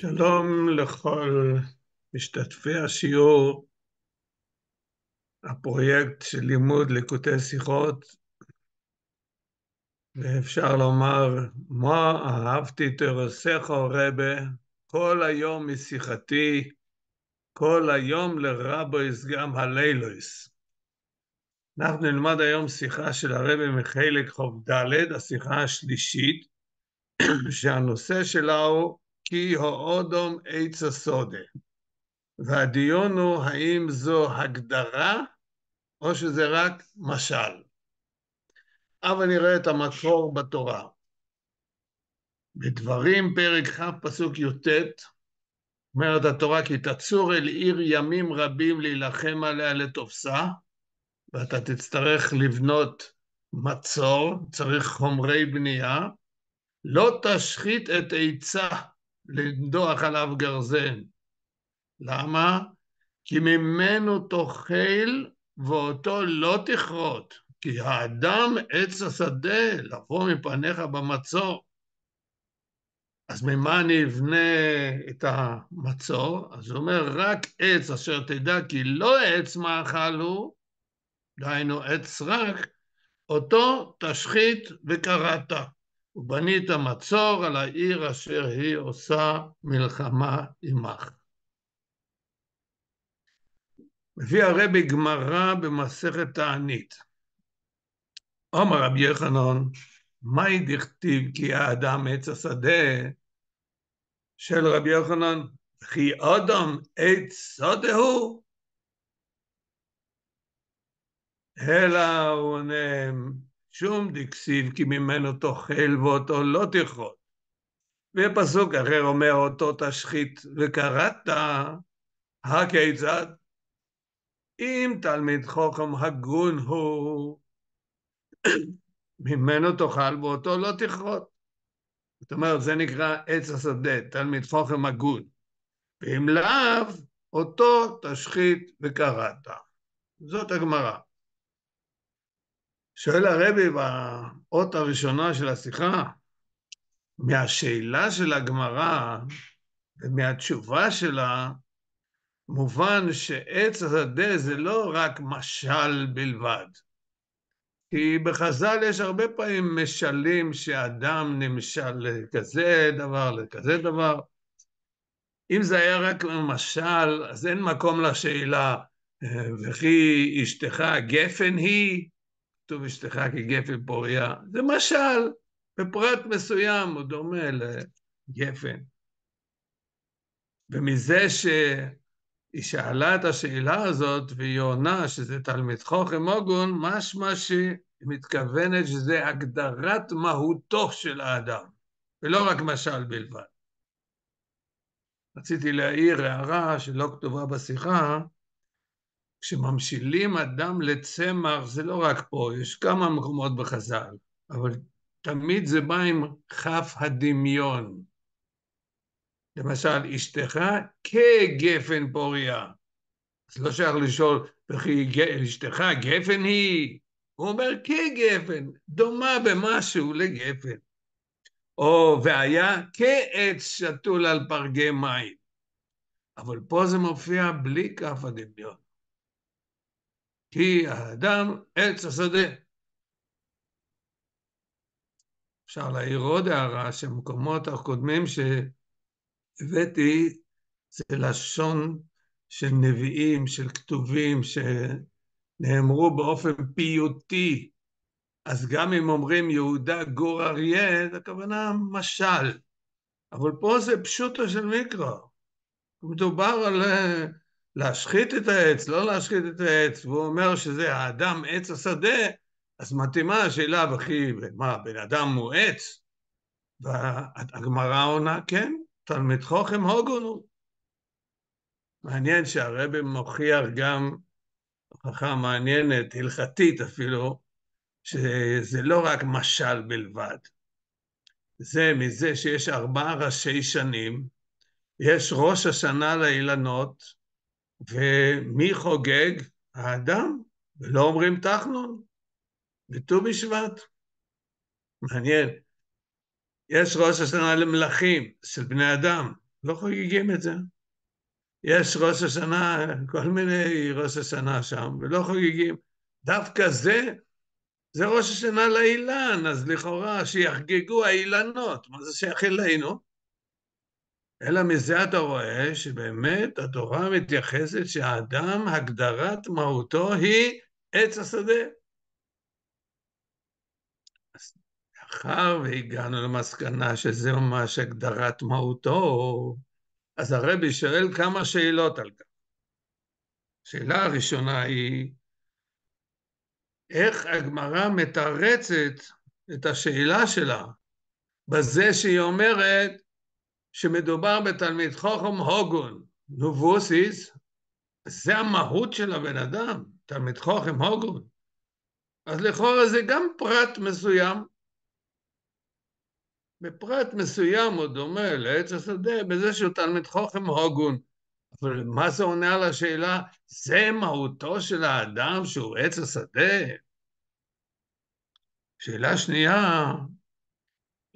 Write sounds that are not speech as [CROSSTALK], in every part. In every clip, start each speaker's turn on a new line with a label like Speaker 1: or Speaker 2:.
Speaker 1: שלום לכל משתתפי השיעור, הפרויקט של לימוד ליקוטי שיחות, ואפשר לומר, מה אהבתי תרסך רבה, כל היום משיחתי, כל היום לרבויס גם הלילויס. אנחנו נלמד היום שיחה של הרבי מחלק חוב ד', השיחה השלישית, שהנושא שלה הוא כי האודום עץ הסודה. והדיון הוא האם זו הגדרה או שזה רק משל. אבל נראה את המקור בתורה. בדברים פרק כ' פסוק י"ט אומרת התורה כי תצור אל עיר ימים רבים להילחם עליה לתופסה ואתה תצטרך לבנות מצור, צריך חומרי בנייה, לא תשחית את עצה לנדוח עליו גרזן. למה? כי ממנו תאכל ואותו לא תכרות, כי האדם עץ השדה, לבוא מפניך במצור. אז ממה אני אבנה את המצור? אז הוא אומר, רק עץ אשר תדע כי לא עץ מאכל הוא, דהיינו עץ רק, אותו תשחית וקראת. ובנית מצור על העיר אשר היא עושה מלחמה עמך. מביא הרבי גמרא במסכת תענית. אומר רבי יחנון, מהי דכתיב כי האדם עץ השדה של רבי יוחנן, כי אדם עץ שדה הוא? אלא הוא עונה, שום דקסיב כי ממנו תאכל ואותו לא תאכול. ופסוק אחר אומר אותו תשחית וקראת, הכיצד? אם תלמיד חוכם הגון הוא, ממנו תאכל ואותו לא תכרות. זאת אומרת, זה נקרא עץ השדה, תלמיד חוכם הגון. ואם לאו, אותו תשחית וקראת. זאת הגמרא. שואל הרבי באות הראשונה של השיחה, מהשאלה של הגמרא ומהתשובה שלה, מובן שעץ השדה זה לא רק משל בלבד. כי בחז"ל יש הרבה פעמים משלים שאדם נמשל לכזה דבר, לכזה דבר. אם זה היה רק משל, אז אין מקום לשאלה, וכי אשתך גפן היא? כתוב אשתך כגפן פוריה, זה משל, בפרט מסוים הוא דומה לגפן. ומזה שהיא שאלה את השאלה הזאת והיא עונה שזה תלמיד חוכם מוגון, משמע שהיא מתכוונת שזה הגדרת מהותו של האדם, ולא רק משל בלבד. רציתי להעיר הערה שלא כתובה בשיחה, כשממשילים אדם לצמח, זה לא רק פה, יש כמה מקומות בחז"ל, אבל תמיד זה בא עם כף הדמיון. למשל, אשתך כגפן פוריה. אז לא שייך לשאול, וכי אשתך גפן היא? הוא אומר כגפן, דומה במשהו לגפן. או והיה כעץ שתול על פרגי מים. אבל פה זה מופיע בלי כף הדמיון. כי האדם עץ השדה. אפשר להעיר עוד הערה שמקומות הקודמים שהבאתי זה לשון של נביאים, של כתובים, שנאמרו באופן פיוטי. אז גם אם אומרים יהודה גור אריה, זה הכוונה משל. אבל פה זה פשוטו של מיקרו. מדובר על להשחית את העץ, לא להשחית את העץ, והוא אומר שזה האדם עץ השדה, אז מתאימה השאלה, וכי, מה, בן אדם הוא עץ? והגמרא עונה, כן, תלמיד חוכם הוגון הוא. מעניין שהרבי מוכיח גם הוכחה מעניינת, הלכתית אפילו, שזה לא רק משל בלבד. זה מזה שיש ארבעה ראשי שנים, יש ראש השנה לאילנות, ומי חוגג? האדם, ולא אומרים תחנון, בט"ו בשבט. מעניין. יש ראש השנה למלכים של בני אדם, לא חוגגים את זה. יש ראש השנה, כל מיני ראש השנה שם, ולא חוגגים. דווקא זה, זה ראש השנה לאילן, אז לכאורה שיחגגו האילנות, מה זה שייך אלינו? אלא מזה אתה רואה שבאמת התורה מתייחסת שהאדם, הגדרת מהותו היא עץ השדה. אז מאחר והגענו למסקנה שזה ממש הגדרת מהותו, אז הרבי שואל כמה שאלות על כך. השאלה הראשונה היא, איך הגמרא מתרצת את השאלה שלה בזה שהיא אומרת שמדובר בתלמיד חוכם הוגון, נובוסיס, זה המהות של הבן אדם, תלמיד חוכם הוגון. אז לכאורה זה גם פרט מסוים. בפרט מסוים הוא דומה לעץ השדה בזה שהוא תלמיד חוכם הוגון. אבל מה זה עונה על השאלה? זה מהותו של האדם שהוא עץ השדה? שאלה שנייה,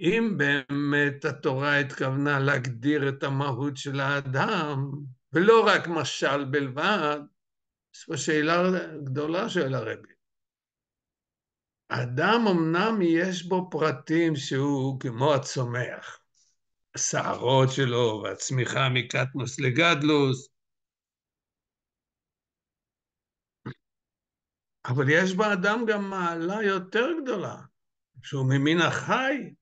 Speaker 1: אם באמת התורה התכוונה להגדיר את המהות של האדם, ולא רק משל בלבד, יש פה שאלה גדולה של הרבי. האדם אמנם יש בו פרטים שהוא כמו הצומח, השערות שלו והצמיחה מקטנוס לגדלוס, אבל יש באדם גם מעלה יותר גדולה, שהוא ממין החי.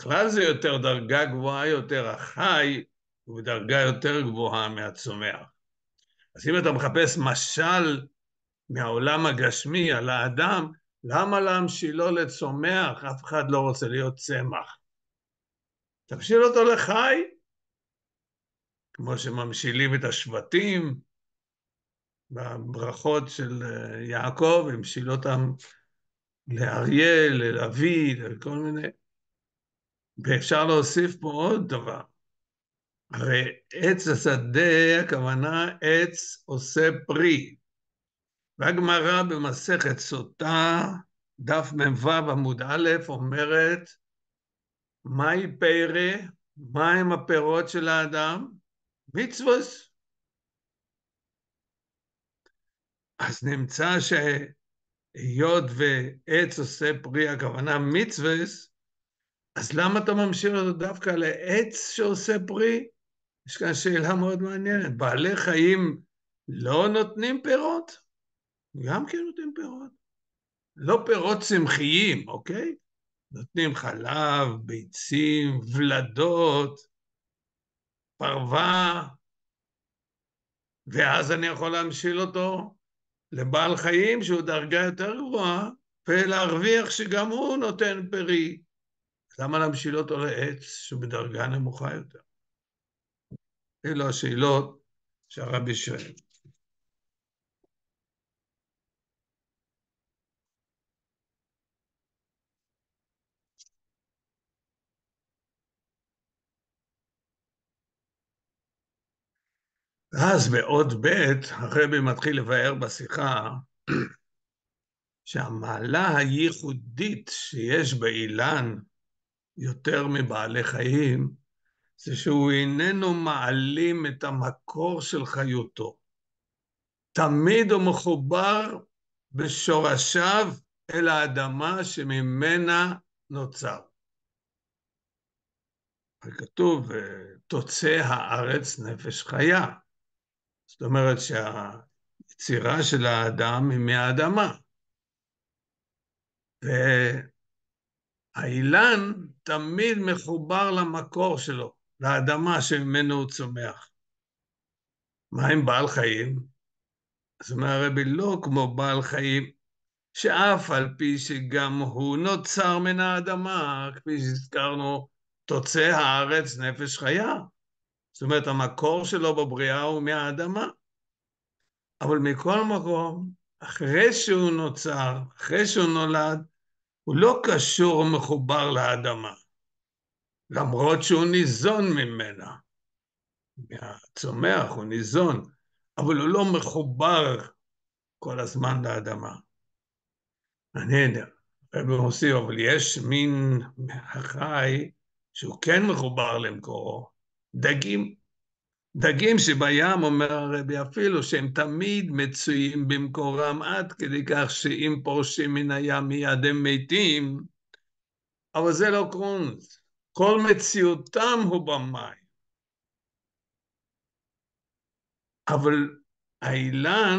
Speaker 1: בכלל זה יותר דרגה גבוהה יותר, החי הוא בדרגה יותר גבוהה מהצומח. אז אם אתה מחפש משל מהעולם הגשמי על האדם, למה להמשילו לצומח? אף אחד לא רוצה להיות צמח. תמשיל אותו לחי, כמו שממשילים את השבטים, בברכות של אה, יעקב, המשיל אותם לאריה, ללוי, לכל מיני. ואפשר להוסיף פה עוד דבר. הרי עץ השדה, הכוונה עץ עושה פרי. והגמרא במסכת סוטה, דף מ"ו עמוד א', אומרת, מהי פרא? מהם הפירות של האדם? מצווה. אז נמצא שהיות ועץ עושה פרי, הכוונה מצווה, אז למה אתה ממשיך אותו דווקא לעץ שעושה פרי? יש כאן שאלה מאוד מעניינת. בעלי חיים לא נותנים פירות? גם כן נותנים פירות. לא פירות צמחיים, אוקיי? נותנים חלב, ביצים, ולדות, פרווה, ואז אני יכול להמשיל אותו לבעל חיים שהוא דרגה יותר גבוהה, ולהרוויח שגם הוא נותן פרי. למה להמשיל אותו לעץ שהוא בדרגה נמוכה יותר? אלו השאלות שהרבי שואל. ואז בעוד ב' הרבי מתחיל לבאר בשיחה שהמעלה הייחודית שיש באילן יותר מבעלי חיים, זה שהוא איננו מעלים את המקור של חיותו. תמיד הוא מחובר בשורשיו אל האדמה שממנה נוצר. כתוב, תוצא הארץ נפש חיה. זאת אומרת שהיצירה של האדם היא מהאדמה. והאילן תמיד מחובר למקור שלו, לאדמה שממנו הוא צומח. מה עם בעל חיים? אז אומר הרבי, לא כמו בעל חיים, שאף על פי שגם הוא נוצר מן האדמה, כפי שהזכרנו, תוצא הארץ נפש חיה. זאת אומרת, המקור שלו בבריאה הוא מהאדמה. אבל מכל מקום, אחרי שהוא נוצר, אחרי שהוא נולד, הוא לא קשור ומחובר לאדמה, למרות שהוא ניזון ממנה. מהצומח הוא ניזון, אבל הוא לא מחובר כל הזמן לאדמה. מעניין, רבי מוסיף, אבל יש מין החי שהוא כן מחובר למקורו, דגים. דגים שבים, אומר הרבי, אפילו שהם תמיד מצויים במקורם עד כדי כך שאם פורשים מן הים מיד הם מתים, אבל זה לא קרונס. כל מציאותם הוא במים. אבל האילן,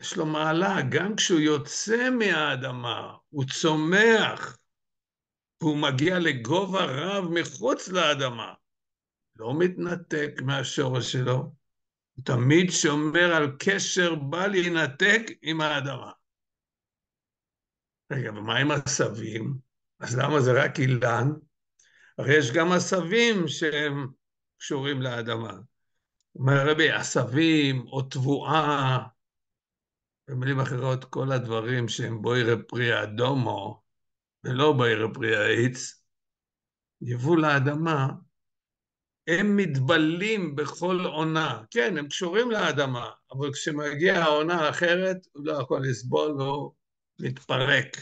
Speaker 1: יש לו מעלה, גם כשהוא יוצא מהאדמה, הוא צומח, והוא מגיע לגובה רב מחוץ לאדמה. לא מתנתק מהשורש שלו, הוא תמיד שומר על קשר בל יינתק עם האדמה. רגע, ומה עם עשבים? אז למה זה רק אילן? הרי יש גם עשבים שהם קשורים לאדמה. אומר רבי, עשבים או תבואה, במילים אחרות, כל הדברים שהם בוירי פרי אדומו ולא בוירי פרי העץ, יבוא לאדמה, הם מתבלים בכל עונה. כן, הם קשורים לאדמה, אבל כשמגיעה העונה האחרת, הוא לא יכול לסבול והוא מתפרק.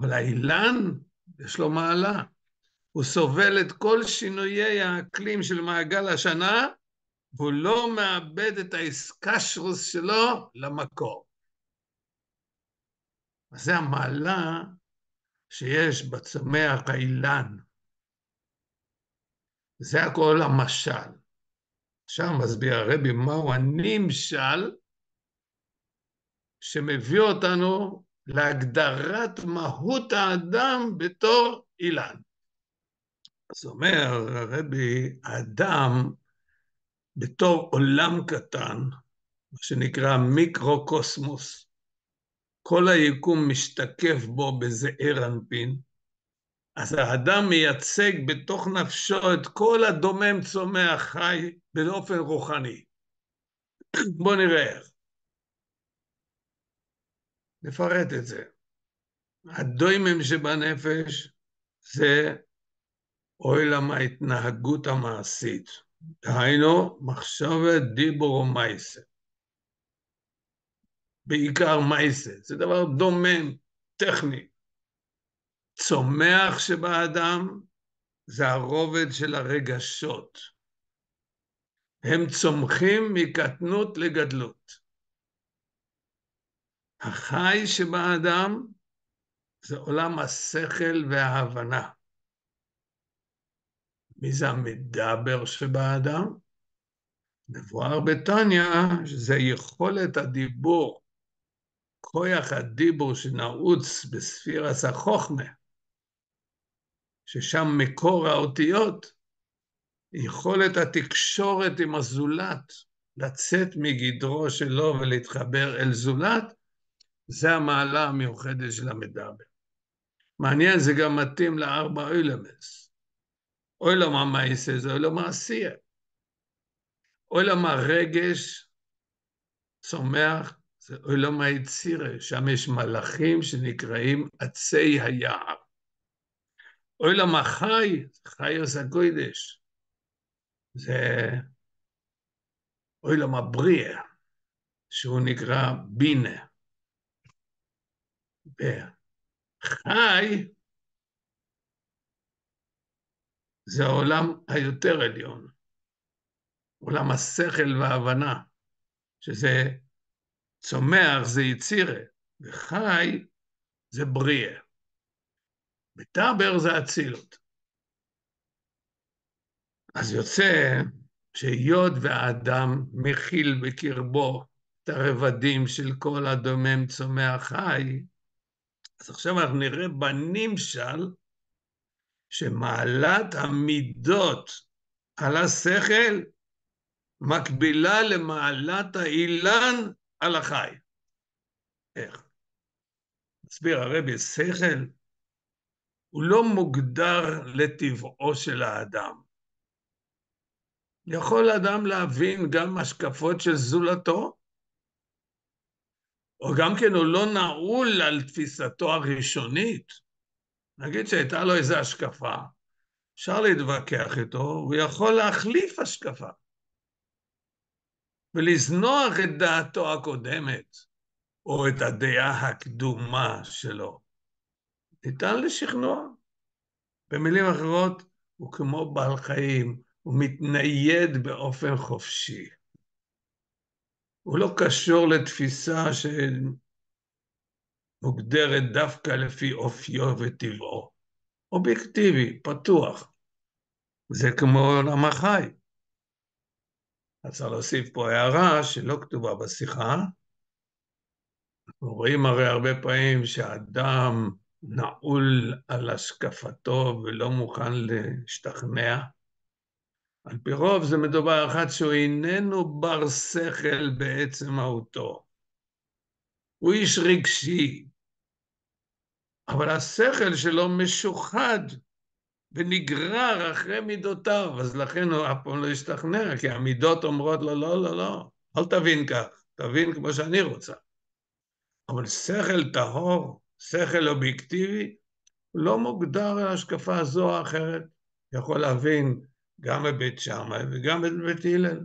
Speaker 1: אבל האילן, יש לו מעלה. הוא סובל את כל שינויי האקלים של מעגל השנה, והוא לא מאבד את האיסקשרוס שלו למקור. זה המעלה שיש בצומח האילן. זה הכל המשל. עכשיו מסביר הרבי מהו הנמשל שמביא אותנו להגדרת מהות האדם בתור אילן. אז אומר הרבי, האדם בתור עולם קטן, מה שנקרא מיקרו-קוסמוס, כל היקום משתקף בו בזעיר אנפין, אז האדם מייצג בתוך נפשו את כל הדומם צומח חי באופן רוחני. [CLEARS THROAT] בואו נראה איך. נפרט את זה. הדוימם שבנפש זה עולם ההתנהגות המעשית. דהיינו, מחשבת דיבור ומייסה. בעיקר מייסה, זה דבר דומם, טכני. צומח שבאדם זה הרובד של הרגשות. הם צומחים מקטנות לגדלות. החי שבאדם זה עולם השכל וההבנה. מי זה המדבר שבאדם? מבואר בתניא שזה יכולת הדיבור, כוח הדיבור שנעוץ בספירס החוכמה, ששם מקור האותיות, יכולת התקשורת עם הזולת, לצאת מגדרו שלו ולהתחבר אל זולת, זה המעלה המיוחדת של המדבר. מעניין, זה גם מתאים לארבע אילמס. אוילם המעשה זה אוילם העשייה. אוילם הרגש צומח, זה אוילם היצירה, שם יש מלאכים שנקראים עצי היער. אוילם החי, חיוס הקודש, זה אוילם הבריאה, שהוא נקרא בינה. חי זה העולם היותר עליון, עולם השכל וההבנה, שזה צומח, זה יצירה, וחי זה בריאה. בטאבר זה אצילות. אז יוצא שהיות והאדם מכיל בקרבו את הרבדים של כל הדומם צומח חי, אז עכשיו אנחנו נראה בנמשל שמעלת המידות על השכל מקבילה למעלת האילן על החי. איך? מסביר הרבי, שכל הוא לא מוגדר לטבעו של האדם. יכול אדם להבין גם השקפות של זולתו, או גם כן הוא לא נעול על תפיסתו הראשונית. נגיד שהייתה לו איזו השקפה, אפשר להתווכח איתו, הוא יכול להחליף השקפה ולזנוח את דעתו הקודמת, או את הדעה הקדומה שלו. ניתן לשכנוע. במילים אחרות, הוא כמו בעל חיים, הוא מתנייד באופן חופשי. הוא לא קשור לתפיסה שמוגדרת דווקא לפי אופיו וטבעו. אובייקטיבי, פתוח. זה כמו עולם החי. אז צריך להוסיף פה הערה שלא כתובה בשיחה. אנחנו רואים הרי הרבה פעמים שהאדם נעול על השקפתו ולא מוכן להשתכנע. על פי רוב זה מדובר אחד שהוא איננו בר שכל בעצם מהותו. הוא איש רגשי, אבל השכל שלו משוחד ונגרר אחרי מידותיו, אז לכן הוא אף פעם לא ישתכנע, כי המידות אומרות לו, לא, לא, לא, אל תבין כך, תבין כמו שאני רוצה. אבל שכל טהור, שכל אובייקטיבי, לא מוגדר להשקפה זו או אחרת. יכול להבין גם בבית שמאי וגם בבית הלל,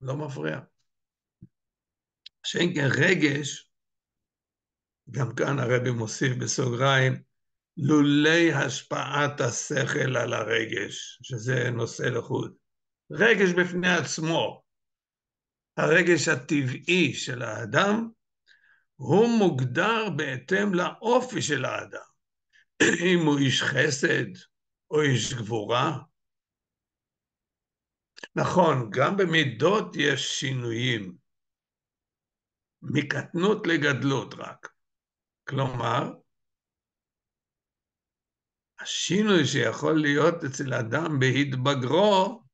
Speaker 1: לא מפריע. שאין כן רגש, גם כאן הרבי מוסיף בסוגריים, לולי השפעת השכל על הרגש, שזה נושא לחוד. רגש בפני עצמו, הרגש הטבעי של האדם, הוא מוגדר בהתאם לאופי של האדם. [CLEARS THROAT] אם הוא איש חסד או איש גבורה. נכון, גם במידות יש שינויים, מקטנות לגדלות רק. כלומר, השינוי שיכול להיות אצל אדם בהתבגרו,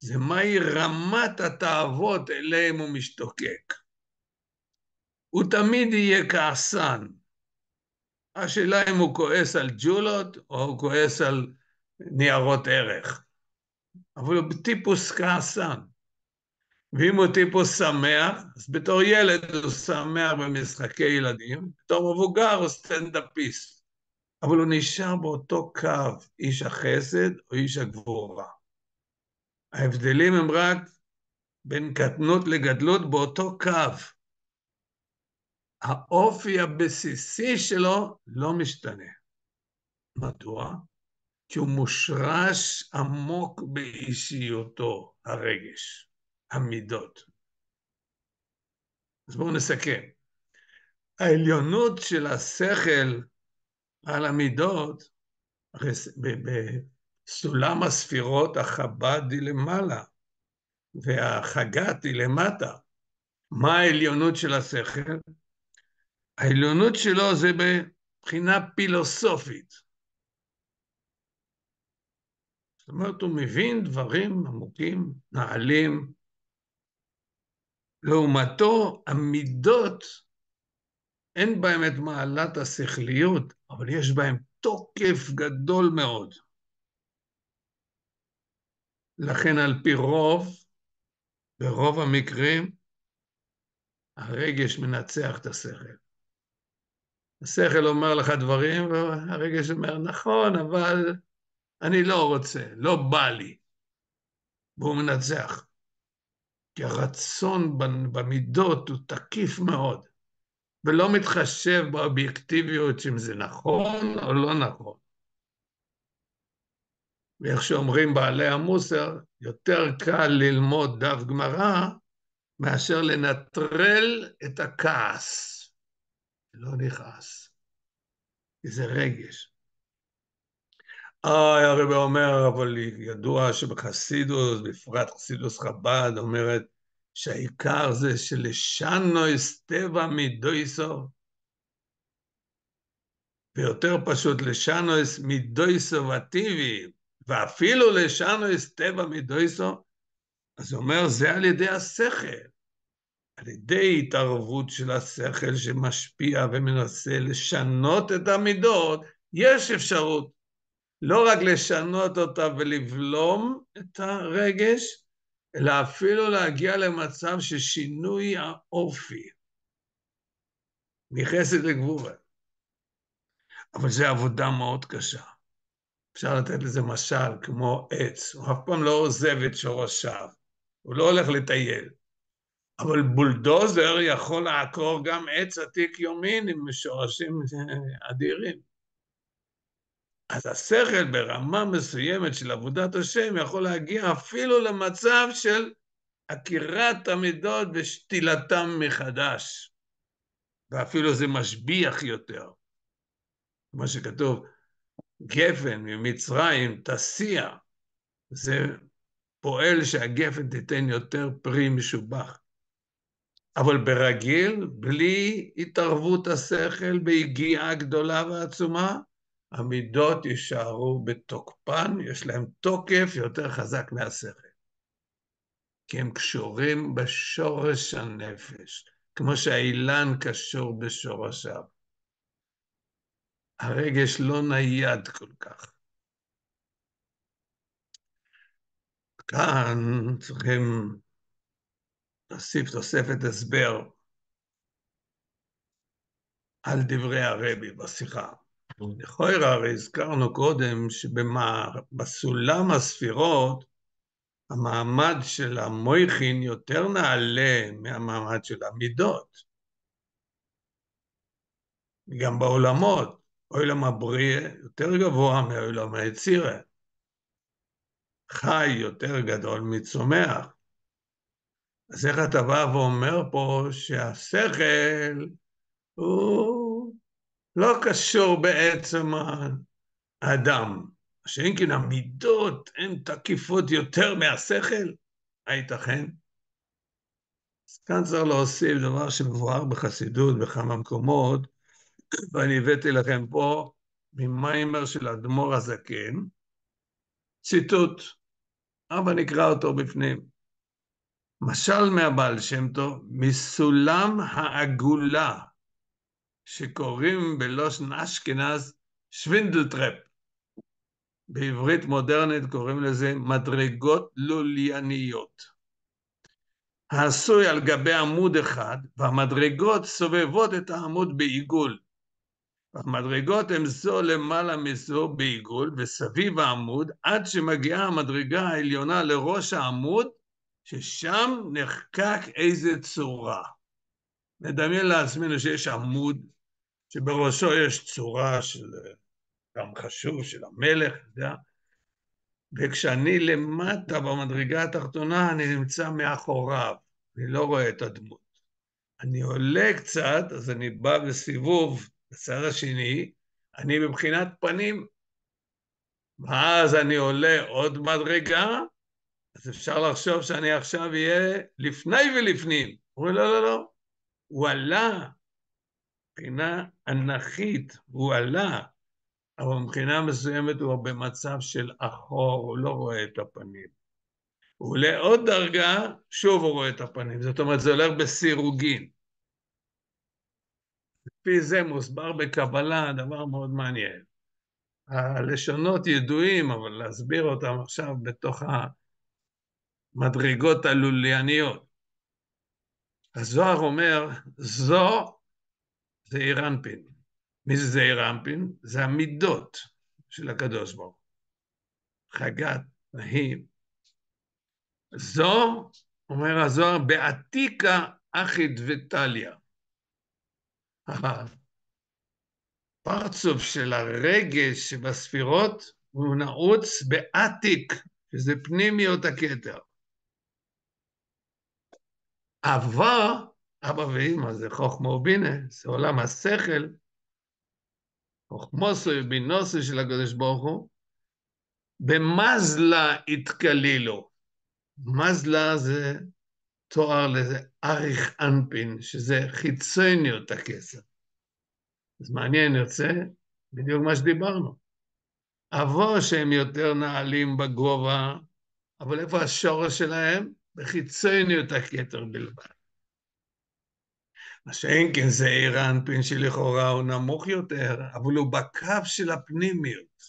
Speaker 1: זה מהי רמת התאוות אליהם הוא משתוקק. הוא תמיד יהיה כעסן. השאלה אם הוא כועס על ג'ולות או הוא כועס על ניירות ערך. אבל הוא טיפוס כעסן. ואם הוא טיפוס שמח, אז בתור ילד הוא שמח במשחקי ילדים, בתור מבוגר הוא סטנדאפיסט. אבל הוא נשאר באותו קו, איש החסד או איש הגבורה. ההבדלים הם רק בין קטנות לגדלות באותו קו. האופי הבסיסי שלו לא משתנה. מדוע? כי הוא מושרש עמוק באישיותו, הרגש, המידות. אז בואו נסכם. העליונות של השכל על המידות, בסולם הספירות החב"ד היא למעלה, והחגת היא למטה. מה העליונות של השכל? העליונות שלו זה מבחינה פילוסופית. זאת אומרת, הוא מבין דברים עמוקים, נעלים. לעומתו, המידות, אין בהם את מעלת השכליות, אבל יש בהם תוקף גדול מאוד. לכן על פי רוב, ברוב המקרים, הרגש מנצח את השכל. השכל אומר לך דברים, והרגש אומר, נכון, אבל אני לא רוצה, לא בא לי. והוא מנצח. כי הרצון במידות הוא תקיף מאוד, ולא מתחשב באובייקטיביות שאם זה נכון או לא נכון. ואיך שאומרים בעלי המוסר, יותר קל ללמוד דף גמרא מאשר לנטרל את הכעס. לא נכעס, כי זה רגש. הרב אומר, אבל ידוע שבחסידוס, בפרט חסידוס חב"ד, אומרת שהעיקר זה שלשנו אסטבה מדויסו, ויותר פשוט לשנו מדויסו וטיבי, ואפילו לשנו אסטבה מדויסו, אז הוא אומר, זה על ידי השכל. על ידי התערבות של השכל שמשפיע ומנסה לשנות את המידות, יש אפשרות לא רק לשנות אותה ולבלום את הרגש, אלא אפילו להגיע למצב של שינוי האופי, מחסד לגבורה. אבל זו עבודה מאוד קשה. אפשר לתת לזה משל כמו עץ, הוא אף פעם לא עוזב את שורשיו, הוא לא הולך לטייל. אבל בולדוזר יכול לעקור גם עץ עתיק יומין עם שורשים אדירים. אז השכל ברמה מסוימת של עבודת השם יכול להגיע אפילו למצב של עקירת המידות ושתילתם מחדש. ואפילו זה משביח יותר. כמו שכתוב, גפן ממצרים תסיע, זה פועל שהגפן תיתן יותר פרי משובח. אבל ברגיל, בלי התערבות השכל ביגיעה גדולה ועצומה, המידות יישארו בתוקפן, יש להם תוקף יותר חזק מהשכל. כי הם קשורים בשורש הנפש, כמו שהאילן קשור בשורשיו. הרגש לא נייד כל כך. כאן צריכים להוסיף תוספת הסבר על דברי הרבי בשיחה. לכאורה הרי הזכרנו קודם שבסולם הספירות המעמד של המויכין יותר נעלה מהמעמד של המידות. גם בעולמות, עולם הבריאה יותר גבוה מעולם היצירה. חי יותר גדול מצומח. אז איך אתה בא ואומר פה שהשכל הוא לא קשור בעצם האדם, שאם כן המידות הן תקיפות יותר מהשכל? הייתכן? אז כאן צריך להוסיף דבר שמבואר בחסידות בכמה מקומות, ואני הבאתי לכם פה ממיימר של אדמו"ר הזקן, ציטוט, אבל נקרא אותו בפנים. משל מהבעל שם טוב, מסולם העגולה שקוראים בלושן אשכנז שווינדלטרפ. בעברית מודרנית קוראים לזה מדרגות לולייניות. העשוי על גבי עמוד אחד, והמדרגות סובבות את העמוד בעיגול. המדרגות הן זו למעלה מזו בעיגול וסביב העמוד עד שמגיעה המדרגה העליונה לראש העמוד ששם נחקק איזה צורה. נדמיין לעצמנו שיש עמוד שבראשו יש צורה של גם חשוב, של המלך, אתה יודע, וכשאני למטה במדרגה התחתונה אני נמצא מאחוריו, אני לא רואה את הדמות. אני עולה קצת, אז אני בא בסיבוב בצד השני, אני מבחינת פנים. ואז אני עולה עוד מדרגה, אז אפשר לחשוב שאני עכשיו אהיה לפני ולפנים. אומרים, לא, לא, לא, הוא עלה, מבחינה אנכית, הוא עלה, אבל מבחינה מסוימת הוא במצב של אחור, הוא לא רואה את הפנים. הוא עולה עוד דרגה, שוב הוא רואה את הפנים. זאת אומרת, זה הולך בסירוגין. לפי זה מוסבר בקבלה דבר מאוד מעניין. הלשונות ידועים, אבל להסביר אותם עכשיו בתוך המדרגות הלולייניות. הזוהר אומר, זו זה אירנפין. מי זה זה אירנפין? זה המידות של הקדוש ברוך הוא. חגת, נהים. זו, אומר הזוהר, בעתיקה אחית וטליה. הפרצוף של הרגש שבספירות הוא נעוץ בעתיק, שזה פנימיות הכתר. עבר, אבא ואמא זה חוכמה ובינה, זה עולם השכל, חוכמוסו ובינוסו של הקדוש ברוך הוא, במזלה התקלילו. מזלה זה תואר לזה אריך אנפין, שזה חיצוניות הכסף. אז מעניין יוצא בדיוק מה שדיברנו. אבו שהם יותר נעלים בגובה, אבל איפה השורש שלהם? בחיצוניות הכתר בלבד. מה שאין כן זה עיר האנפין שלכאורה הוא נמוך יותר, אבל הוא בקו של הפנימיות.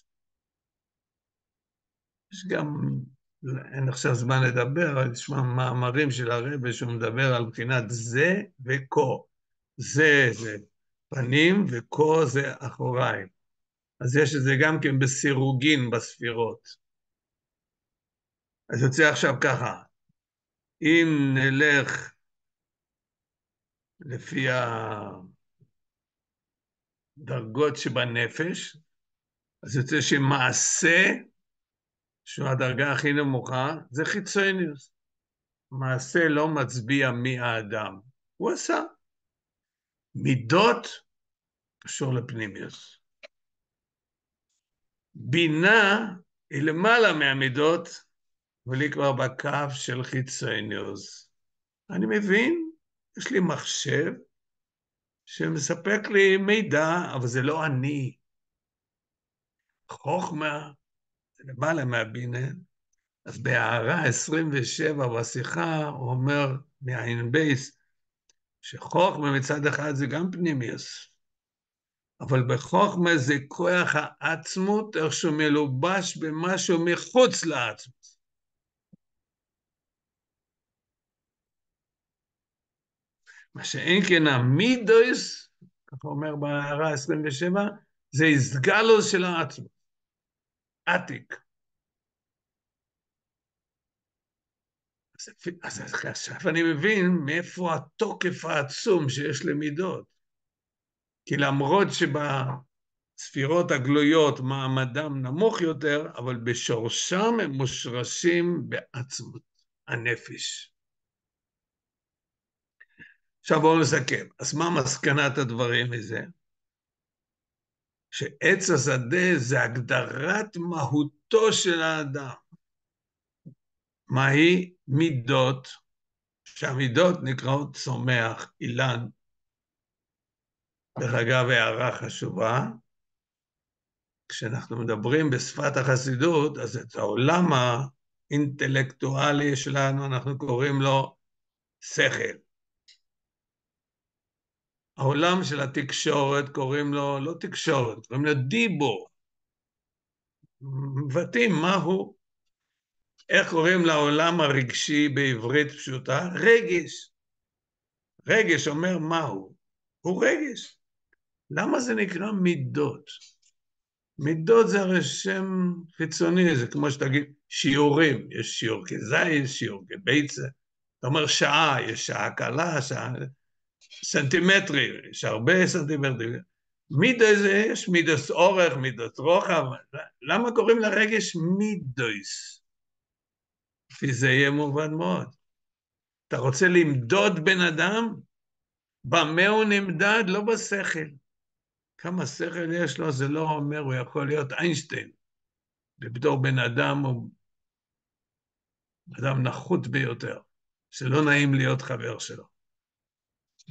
Speaker 1: יש גם אין עכשיו זמן לדבר, אבל תשמע מאמרים של הרבי שהוא מדבר על בחינת זה וכה. זה זה פנים וכה זה אחוריים. אז יש את זה גם כן בסירוגין בספירות. אז יוצא עכשיו ככה, אם נלך לפי הדרגות שבנפש, אז יוצא שמעשה, שהוא הדרגה הכי נמוכה, זה חיצוניוס. מעשה לא מצביע מי האדם, הוא עשה. מידות קשור לפנימיוס. בינה היא למעלה מהמידות, אבל היא כבר בקו של חיצוניוס. אני מבין, יש לי מחשב שמספק לי מידע, אבל זה לא אני. חוכמה זה למעלה מהבינה. אז בהערה 27 בשיחה הוא אומר מעין בייס, שחוכמה מצד אחד זה גם פנימיוס, אבל בחוכמה זה כוח העצמות, איך שהוא מלובש במשהו מחוץ לעצמות. מה שאין כן המידויס, ככה אומר בהערה 27, זה איסגלוס של העצמות, עתיק. אז, אז עכשיו אני מבין מאיפה התוקף העצום שיש למידות. כי למרות שבספירות הגלויות מעמדם נמוך יותר, אבל בשורשם הם מושרשים בעצמות הנפש. עכשיו בואו נסכם. אז מה מסקנת הדברים מזה? שעץ השדה זה הגדרת מהותו של האדם. מהי מידות, שהמידות נקראות צומח, אילן. דרך אגב, הערה חשובה, כשאנחנו מדברים בשפת החסידות, אז את העולם האינטלקטואלי שלנו, אנחנו קוראים לו שכל. העולם של התקשורת קוראים לו, לא תקשורת, קוראים לו דיבור. מבטאים מהו איך קוראים לעולם הרגשי בעברית פשוטה? רגש. רגש אומר מהו? הוא רגש. למה זה נקרא מידות? מידות זה הרי שם חיצוני, זה כמו שתגיד שיעורים, יש שיעור כזית, שיעור כביצה. אתה אומר שעה, יש שעה קלה, שעה... סנטימטרים, יש הרבה סנטימטרים. מידו זה, יש מידוס אורך, מידוס רוחב. למה קוראים לרגש מידויס? לפי זה יהיה מובן מאוד. אתה רוצה למדוד בן אדם? במה הוא נמדד? לא בשכל. כמה שכל יש לו, זה לא אומר, הוא יכול להיות איינשטיין. ובתור בן אדם הוא אדם נחות ביותר, שלא נעים להיות חבר שלו.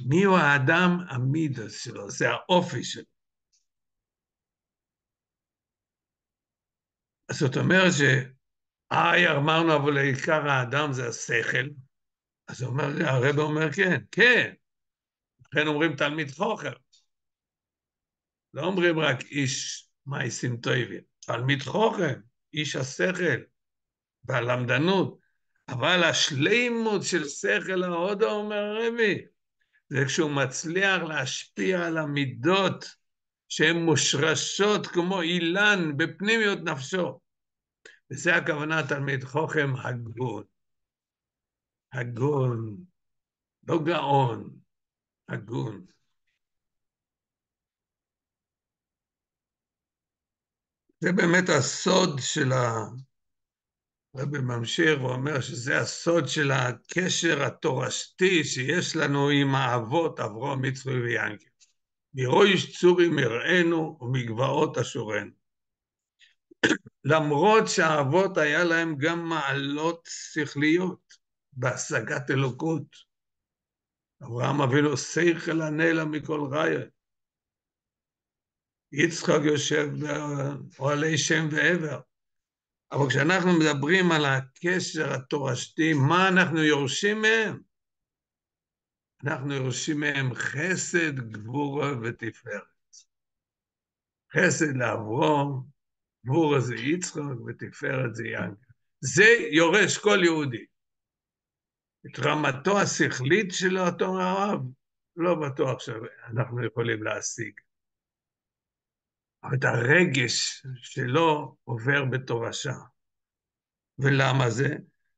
Speaker 1: מי הוא האדם המידס שלו? זה האופי שלו. אז זאת אומרת ש... היי, אמרנו, אבל עיקר האדם זה השכל. אז אומר, הרב אומר, כן, כן. לכן אומרים תלמיד חוכר. לא אומרים רק איש מייסים טויבים. תלמיד חוכר, איש השכל והלמדנות. אבל השלימות של שכל ההודו, אומר הרבי, זה כשהוא מצליח להשפיע על המידות שהן מושרשות כמו אילן בפנימיות נפשו. וזה הכוונה תלמיד חוכם הגון. הגון, לא גאון, הגון. זה באמת הסוד של ה... הרבי ממשיך ואומר שזה הסוד של הקשר התורשתי שיש לנו עם האבות אברום, מצרי ויאנקל. מראש צורי מראינו ומגבעות אשורנו. למרות שהאבות היה להם גם מעלות שכליות בהשגת אלוקות. אברהם אבינו שכל הנעלה מכל ראיה. יצחק יושב באוהלי שם ועבר. אבל כשאנחנו מדברים על הקשר התורשתי, מה אנחנו יורשים מהם? אנחנו יורשים מהם חסד, גבורה ותפארת. חסד לאברום, גבורה זה יצחק ותפארת זה ינקה. זה יורש כל יהודי. את רמתו השכלית של אותו הרב, לא בטוח שאנחנו יכולים להשיג. אבל את הרגש שלו עובר בתורשה. ולמה זה?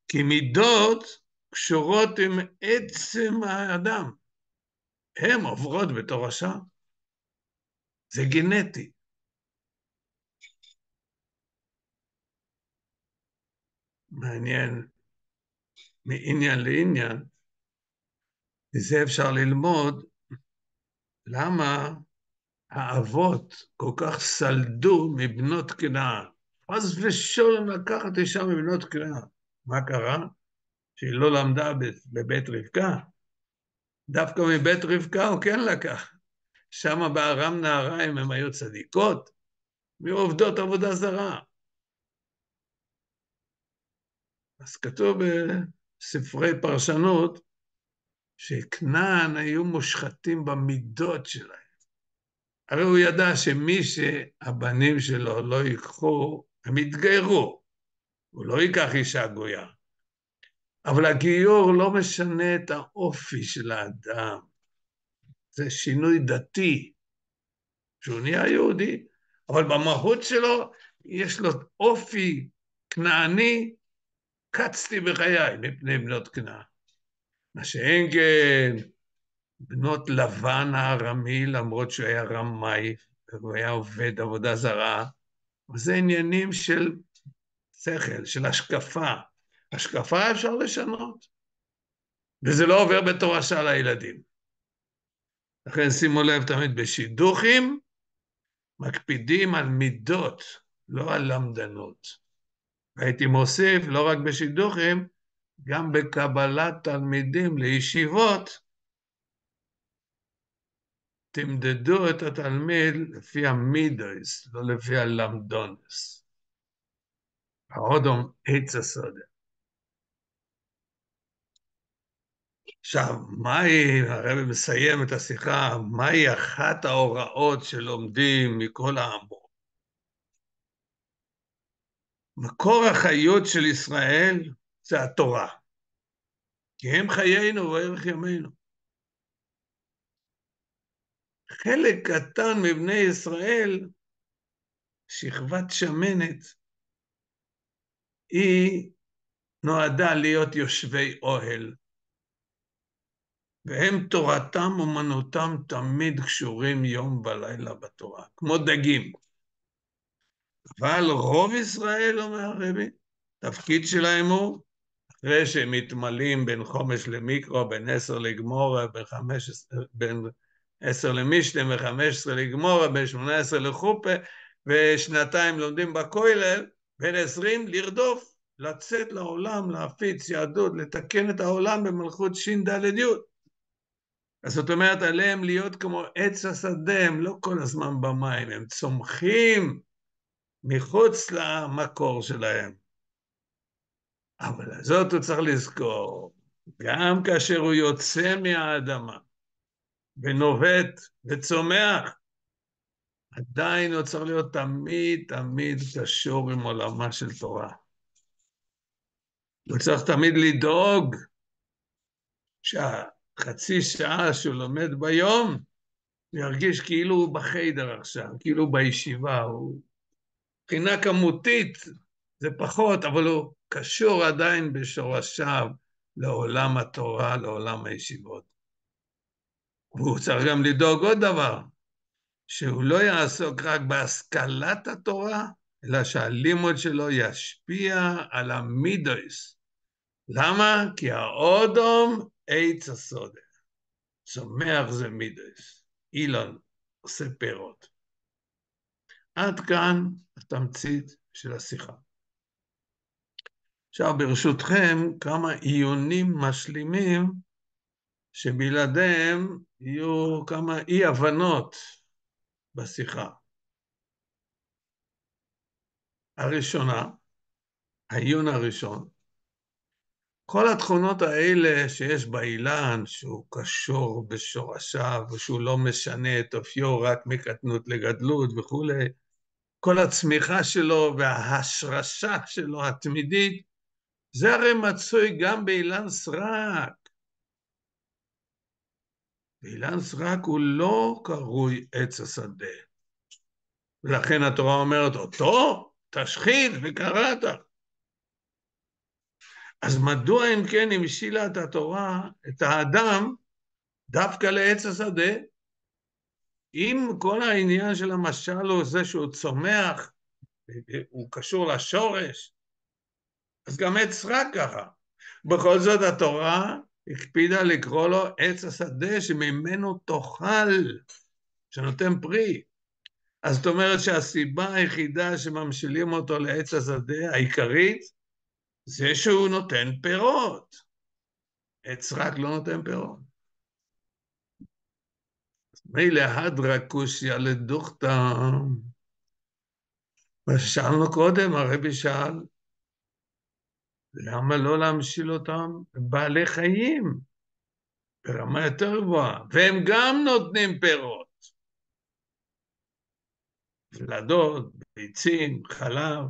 Speaker 1: כי מידות קשורות עם עצם האדם. הן עוברות בתורשה. זה גנטי. מעניין, מעניין לעניין, מזה אפשר ללמוד למה האבות כל כך סלדו מבנות כנען. אז ושולם לקחת אישה מבנות כנען. מה קרה? שהיא לא למדה בבית רבקה. דווקא מבית רבקה הוא כן לקח. שם בארם נהריים הם היו צדיקות, מעובדות עבודה זרה. אז כתוב בספרי פרשנות שכנען היו מושחתים במידות שלהם. הרי הוא ידע שמי שהבנים שלו לא ייקחו, הם יתגיירו. הוא לא ייקח אישה גויה. אבל הגיור לא משנה את האופי של האדם. זה שינוי דתי, שהוא נהיה יהודי, אבל במהות שלו יש לו אופי כנעני, קצתי בחיי מפני בנות כנען. מה שאין כן, בנות לבן הארמי, למרות שהוא היה רמאי, והוא היה עובד עבודה זרה, וזה עניינים של שכל, של השקפה. השקפה אפשר לשנות, וזה לא עובר בתורשה לילדים. לכן שימו לב תמיד בשידוכים, מקפידים על מידות, לא על למדנות. הייתי מוסיף, לא רק בשידוכים, גם בקבלת תלמידים לישיבות, תמדדו את התלמיד לפי המידויס, לא לפי הלמדונס. האודום עץ הסודה. עכשיו, מהי, הרב מסיים את השיחה, מהי אחת ההוראות שלומדים מכל האמור? מקור החיות של ישראל זה התורה, כי הם חיינו וערך ימינו. חלק קטן מבני ישראל, שכבת שמנת, היא נועדה להיות יושבי אוהל, והם תורתם אומנותם תמיד קשורים יום ולילה בתורה, כמו דגים. אבל רוב ישראל, אומר הרבי, תפקיד שלהם הוא, אחרי שהם מתמלאים בין חומש למיקרו, בין עשר לגמורה, בין, חמש, בין עשר למשנה, וחמש עשרה לגמורה, בין שמונה עשרה לחופה, ושנתיים לומדים בכולל, בין עשרים לרדוף, לצאת לעולם, להפיץ יהדות, לתקן את העולם במלכות ש"ד י'. אז זאת אומרת, עליהם להיות כמו עץ השדה, הם לא כל הזמן במים, הם צומחים מחוץ למקור שלהם. אבל זאת הוא צריך לזכור, גם כאשר הוא יוצא מהאדמה ונובט וצומח, עדיין הוא צריך להיות תמיד תמיד קשור עם עולמה של תורה. הוא צריך תמיד לדאוג שה... חצי שעה שהוא לומד ביום, הוא ירגיש כאילו הוא בחיידר עכשיו, כאילו בישיבה, הוא... מבחינה כמותית זה פחות, אבל הוא קשור עדיין בשורשיו לעולם התורה, לעולם הישיבות. והוא צריך גם לדאוג עוד דבר, שהוא לא יעסוק רק בהשכלת התורה, אלא שהלימוד שלו ישפיע על המידויס. למה? כי האודום עץ הסודה. צומח זה מידס, אילון עושה פירות. עד כאן התמצית של השיחה. עכשיו ברשותכם כמה עיונים משלימים שבלעדיהם יהיו כמה אי הבנות בשיחה. הראשונה, העיון הראשון, כל התכונות האלה שיש באילן, שהוא קשור בשורשיו, ושהוא לא משנה את אופיו רק מקטנות לגדלות וכולי, כל הצמיחה שלו וההשרשה שלו התמידית, זה הרי מצוי גם באילן סרק. באילן סרק הוא לא קרוי עץ השדה. ולכן התורה אומרת, אותו תשחית וקראת. אז מדוע אם כן המשילה את התורה, את האדם, דווקא לעץ השדה? אם כל העניין של המשל הוא זה שהוא צומח, הוא קשור לשורש, אז גם עץ רק ככה. בכל זאת התורה הקפידה לקרוא לו עץ השדה שממנו תאכל, שנותן פרי. אז זאת אומרת שהסיבה היחידה שממשילים אותו לעץ השדה, העיקרית, זה שהוא נותן פירות. עץ רק לא נותן פירות. מילא הדרא קושיא לדוכתא. מה ששאלנו קודם, הרבי שאל, למה לא להמשיל אותם בעלי חיים ברמה יותר גבוהה, והם גם נותנים פירות. ולדות, ביצים, חלב.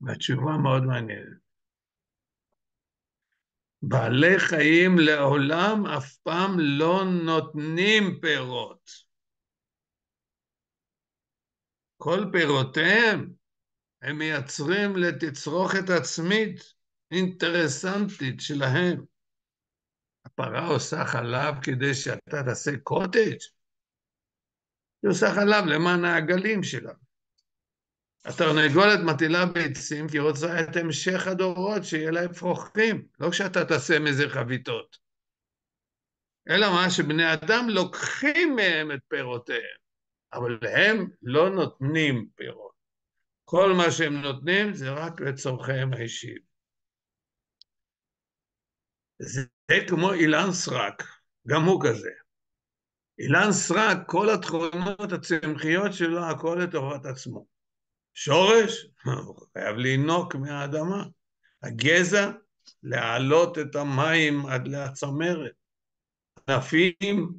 Speaker 1: והתשובה מאוד מעניינת. בעלי חיים לעולם אף פעם לא נותנים פירות. כל פירותיהם הם מייצרים לתצרוכת עצמית אינטרסנטית שלהם. הפרה עושה חלב כדי שאתה תעשה קוטג', היא עושה חלב למען העגלים שלה. התרנגולת מטילה ביצים כי היא רוצה את המשך הדורות, שיהיה לה אפרוחים, לא שאתה תעשה מזה חביתות. אלא מה שבני אדם לוקחים מהם את פירותיהם, אבל הם לא נותנים פירות. כל מה שהם נותנים זה רק לצורכיהם האישיים. זה כמו אילן סרק, גם הוא כזה. אילן סרק, כל התכונות הצמחיות שלו, הכל לטובת עצמו. שורש, הוא חייב לינוק מהאדמה. הגזע, להעלות את המים עד לצמרת. ענפים,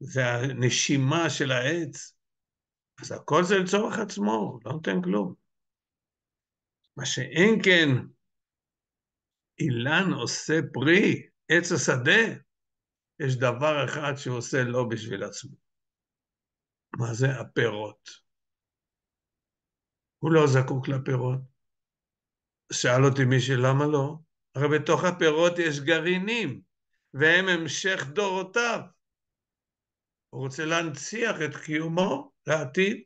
Speaker 1: זה הנשימה של העץ. אז הכל זה לצורך עצמו, לא נותן כלום. מה שאין כן, אילן עושה פרי, עץ השדה, יש דבר אחד שהוא עושה לא בשביל עצמו. מה זה הפירות? הוא לא זקוק לפירות. שאל אותי מישהו למה לא? הרי בתוך הפירות יש גרעינים, והם המשך דורותיו. הוא רוצה להנציח את קיומו לעתיד.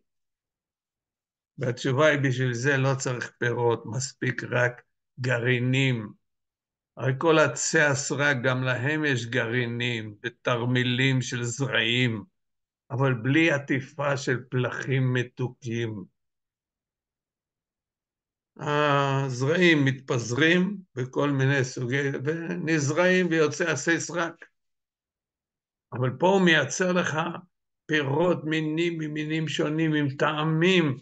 Speaker 1: והתשובה היא, בשביל זה לא צריך פירות, מספיק רק גרעינים. הרי כל עצי הסרק, גם להם יש גרעינים ותרמילים של זרעים, אבל בלי עטיפה של פלחים מתוקים. הזרעים מתפזרים בכל מיני סוגי, ונזרעים ויוצא עשי סרק. אבל פה הוא מייצר לך פירות מינים ממינים שונים עם טעמים,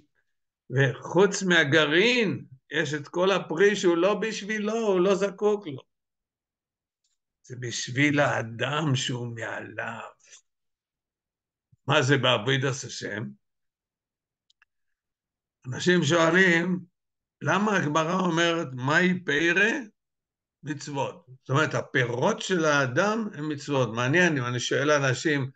Speaker 1: וחוץ מהגרעין יש את כל הפרי שהוא לא בשבילו, הוא לא זקוק לו. זה בשביל האדם שהוא מעליו. מה זה בעבודת השם? אנשים שואלים, למה הגמרא אומרת, מהי פרא? מצוות. זאת אומרת, הפירות של האדם הם מצוות. מעניין אם אני שואל אנשים,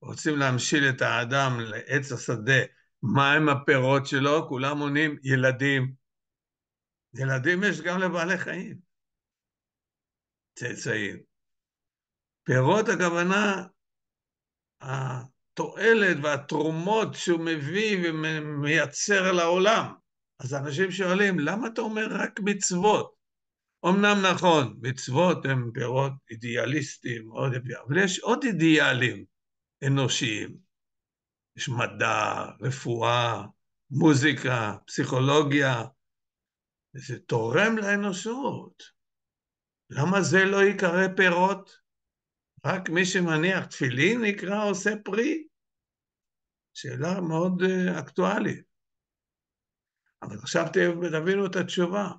Speaker 1: רוצים להמשיל את האדם לעץ השדה, מה הם הפירות שלו? כולם עונים, ילדים. ילדים יש גם לבעלי חיים, צאצאים. פירות הכוונה, התועלת והתרומות שהוא מביא ומייצר לעולם. אז אנשים שואלים, למה אתה אומר רק מצוות? אמנם נכון, מצוות הן פירות אידיאליסטיים, אבל יש עוד אידיאלים אנושיים. יש מדע, רפואה, מוזיקה, פסיכולוגיה, זה תורם לאנושות. למה זה לא ייקרא פירות? רק מי שמניח תפילין נקרא עושה פרי? שאלה מאוד אה, אקטואלית. אבל עכשיו תבינו את התשובה.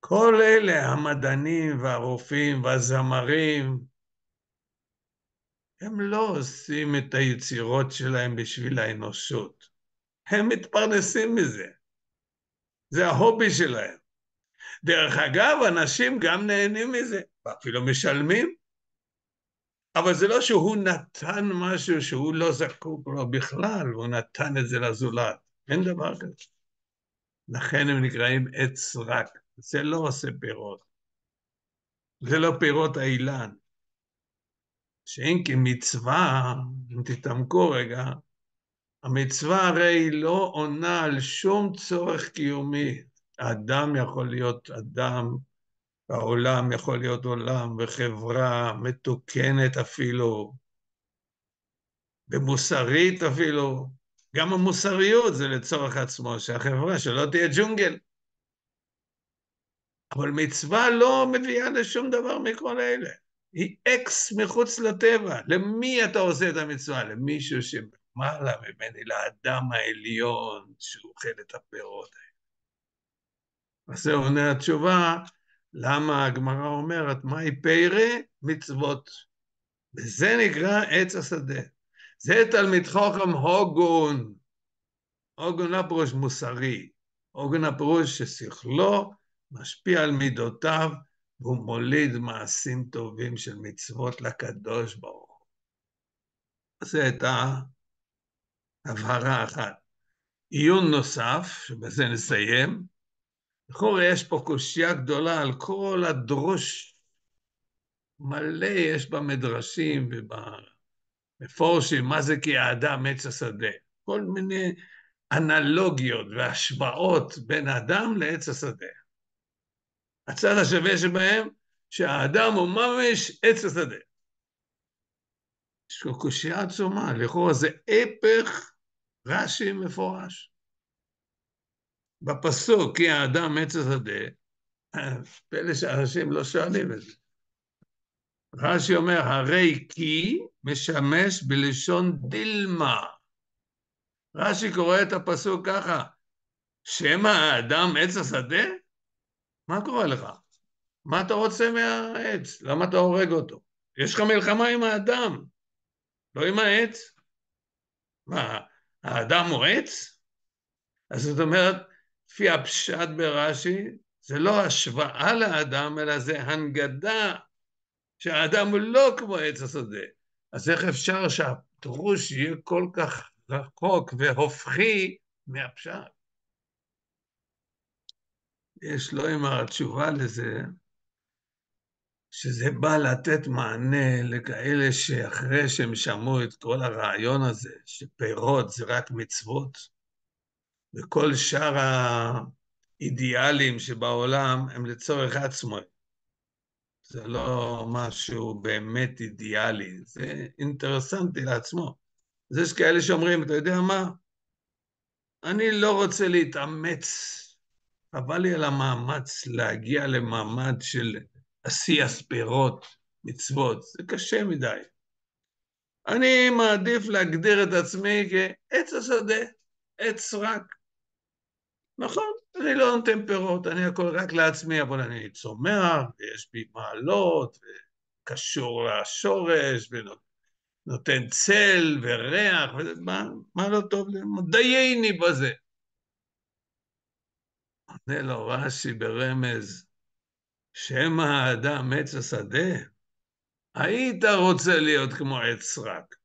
Speaker 1: כל אלה, המדענים והרופאים והזמרים, הם לא עושים את היצירות שלהם בשביל האנושות. הם מתפרנסים מזה. זה ההובי שלהם. דרך אגב, אנשים גם נהנים מזה, ואפילו משלמים. אבל זה לא שהוא נתן משהו שהוא לא זקוק לו בכלל, הוא נתן את זה לזולת. אין דבר כזה. לכן הם נקראים עץ רק. זה לא עושה פירות. זה לא פירות האילן. שאין כמצווה, אם תתעמקו רגע, המצווה הרי לא עונה על שום צורך קיומי. האדם יכול להיות אדם, העולם יכול להיות עולם וחברה מתוקנת אפילו, ומוסרית אפילו. גם המוסריות זה לצורך עצמו, שהחברה שלא תהיה ג'ונגל. אבל מצווה לא מביאה לשום דבר מכל אלה. היא אקס מחוץ לטבע. למי אתה עושה את המצווה? למישהו שמעלה ממני, לאדם העליון שאוכל את הפירות האלה. אז זה עונה התשובה, למה הגמרא אומרת, מהי פרא? מצוות. וזה נקרא עץ השדה. זה תלמיד חוכם הוגון. הוגון הפירוש מוסרי. הוגון הפירוש ששכלו משפיע על מידותיו והוא מוליד מעשים טובים של מצוות לקדוש ברוך הוא. זו הייתה הבהרה אחת. עיון נוסף, שבזה נסיים, לכאורה יש פה קושייה גדולה על כל הדרוש, מלא יש במדרשים ובמפורשים, מה זה כי האדם עץ השדה. כל מיני אנלוגיות והשוואות בין האדם לעץ השדה. הצד השווה שבהם, שהאדם הוא ממש עץ השדה. יש לו קושייה עצומה, לכאורה זה הפך רש"י מפורש. בפסוק, כי האדם עץ השדה, פלא שאנשים לא שואלים את זה. רש"י אומר, הרי כי משמש בלשון דילמה. רש"י קורא את הפסוק ככה, שמא האדם עץ השדה? מה קורה לך? מה אתה רוצה מהעץ? למה אתה הורג אותו? יש לך מלחמה עם האדם, לא עם העץ. מה, האדם הוא עץ? אז זאת אומרת, לפי הפשט ברש"י, זה לא השוואה לאדם, אלא זה הנגדה שהאדם הוא לא כמו עץ השדה. אז איך אפשר שהדרוש יהיה כל כך רחוק והופכי מהפשט? יש לו עם התשובה לזה, שזה בא לתת מענה לכאלה שאחרי שהם שמעו את כל הרעיון הזה, שפירות זה רק מצוות, וכל שאר האידיאלים שבעולם הם לצורך עצמו. זה לא משהו באמת אידיאלי, זה אינטרסנטי לעצמו. אז יש כאלה שאומרים, אתה יודע מה? אני לא רוצה להתאמץ חבל לי על המאמץ להגיע למעמד של עשיית פירות, מצוות, זה קשה מדי. אני מעדיף להגדיר את עצמי כעץ השדה, עץ רק. נכון, אני לא נותן פירות, אני הכל רק לעצמי, אבל אני צומח, ויש בי מעלות, וקשור לשורש, ונותן צל וריח, ומה, מה לא טוב לי? דייני בזה. עונה לו רש"י ברמז, שמא האדם עץ השדה, היית רוצה להיות כמו עץ רק.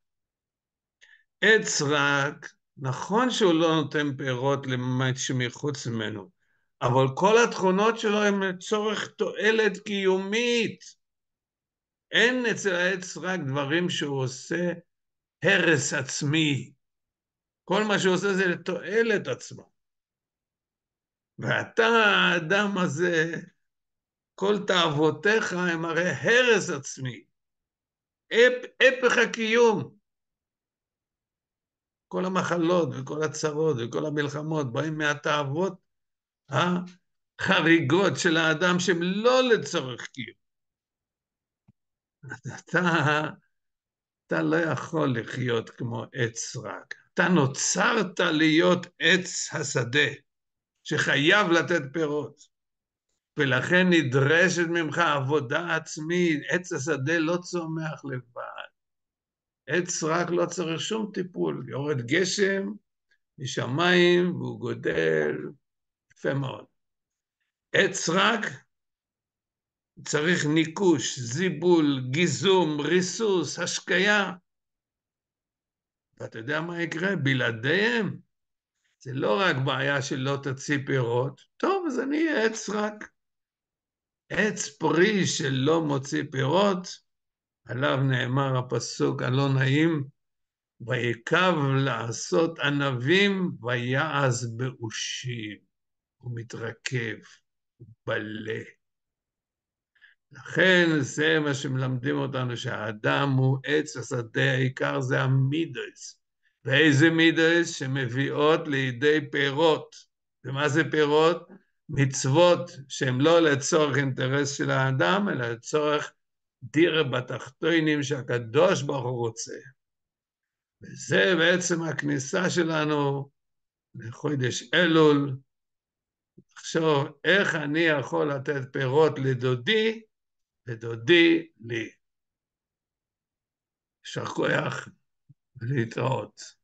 Speaker 1: עץ רק, נכון שהוא לא נותן פירות למה שמחוץ ממנו, אבל כל התכונות שלו הן לצורך תועלת קיומית. אין אצל העץ רק דברים שהוא עושה הרס עצמי. כל מה שהוא עושה זה לתועלת עצמו. ואתה האדם הזה, כל תאוותיך הם הרי הרס עצמי, הפך הקיום. כל המחלות וכל הצרות וכל המלחמות באים מהתאוות החריגות של האדם שהם לא לצורך קיום. אתה, אתה לא יכול לחיות כמו עץ רק. אתה נוצרת להיות עץ השדה. שחייב לתת פירות. ולכן נדרשת ממך עבודה עצמית, עץ השדה לא צומח לבד. עץ רק לא צריך שום טיפול, יורד גשם משמיים והוא גודל, יפה מאוד. עץ רק צריך ניקוש, זיבול, גיזום, ריסוס, השקיה. ואתה יודע מה יקרה? בלעדיהם זה לא רק בעיה של לא תוציא פירות, טוב, אז אני אהיה עץ רק. עץ פרי שלא מוציא פירות, עליו נאמר הפסוק הלא נעים, ויקב לעשות ענבים ויעז באושים. הוא מתרכב, הוא בלה. לכן זה מה שמלמדים אותנו, שהאדם הוא עץ השדה, העיקר זה המידוס. ואיזה מידוס? שמביאות לידי פירות. ומה זה פירות? מצוות שהן לא לצורך אינטרס של האדם, אלא לצורך דירה בתחתונים שהקדוש ברוך הוא רוצה. וזה בעצם הכניסה שלנו לחודש אלול, לחשוב איך אני יכול לתת פירות לדודי, ודודי לי. יישר כוח ולהתראות.